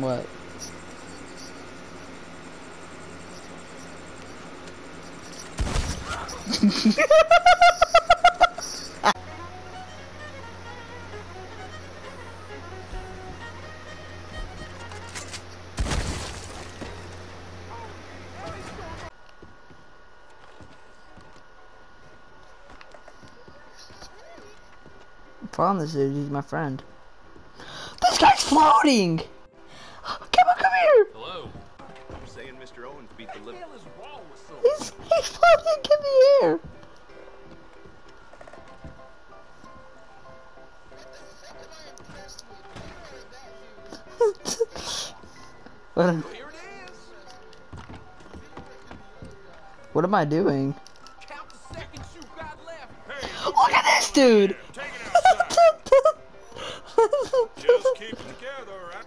What? problem is, dude, he's my friend. This guy's floating! He's, he's floating in the air! what, Here what am I doing? Look at this dude! Just keep together. Right?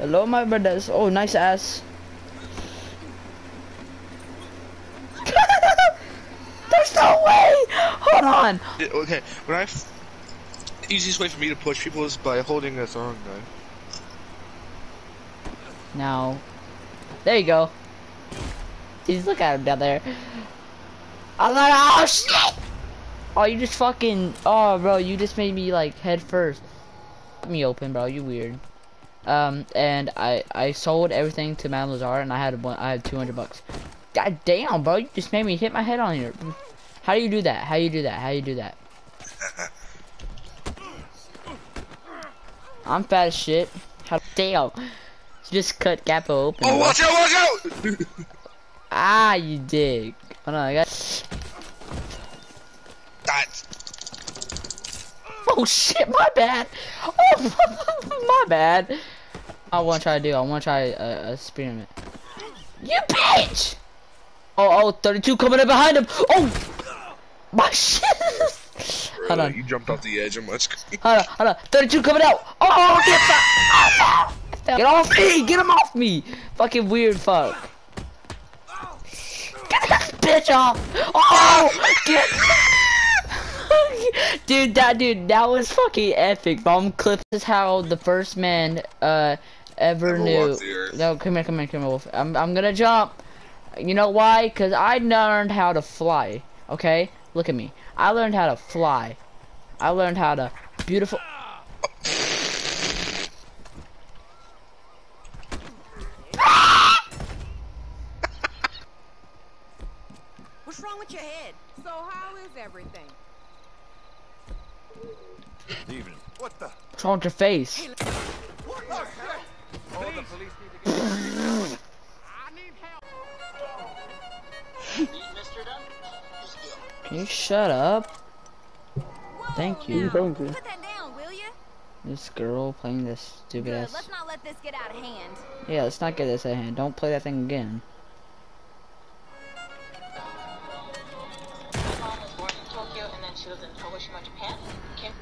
Hello, my brothers. Oh, nice ass. There's no way! Hold on! Okay, when I f- easiest way for me to push people is by holding a throwing gun. Now, there you go. Jeez, look at him down there. I'm like, oh shit! Oh, you just fucking, oh bro, you just made me like head first. Let me open, bro. You weird. Um, and I I sold everything to Madam Nazar, and I had one. I had 200 bucks. God damn, bro, you just made me hit my head on here. How do you do that? How do you do that? How do you do that? I'm fat as shit. How damn? Just cut Capo open. Oh, bro. watch out! Watch out! Ah, you dig. Hold on, I got. Oh shit, my bad. Oh, my bad. I want to try to do. I want to try a, a experiment. You bitch! Oh, oh, 32 coming up behind him. Oh, my shit. Hold on, You jumped off the edge of my screen. hold on, hold on. 32 coming out. Oh, get the. Oh, no. Get off me! Get him off me! Fucking weird fuck. Get that bitch off! Oh, get. dude, that dude, that was fucking epic. Bomb clip is how the first man uh ever Ever knew. walked the earth. No, come here, come here, come here, Wolf. I'm I'm gonna jump. You know why? Cause I learned how to fly. Okay, look at me. I learned how to fly. I learned how to beautiful. What's wrong with your head? So how is everything? Evening. What the? What's wrong with your face? Can you shut up? Thank you. Put that down, will you? This girl playing this stupid Good. ass. Let's not let this get out of hand. Yeah, let's not get this at hand. Don't play that thing again. mom was born in Tokyo and then she lived in Kagoshima, Japan. Came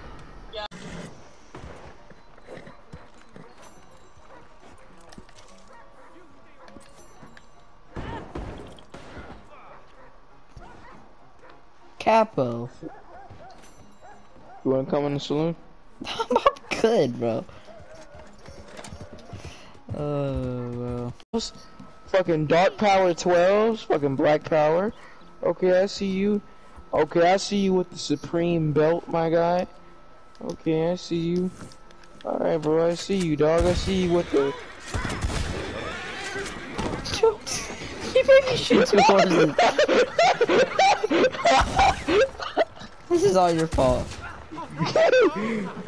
Capo. You wanna come in the saloon? I'm good, bro. Oh, bro. Fucking Dark Power 12s, fucking Black Power. Okay, I see you. Okay, I see you with the Supreme Belt, my guy. Okay, I see you. Alright, bro, I see you, dog. I see you with the. you made me shoot two horses. Is all your fault.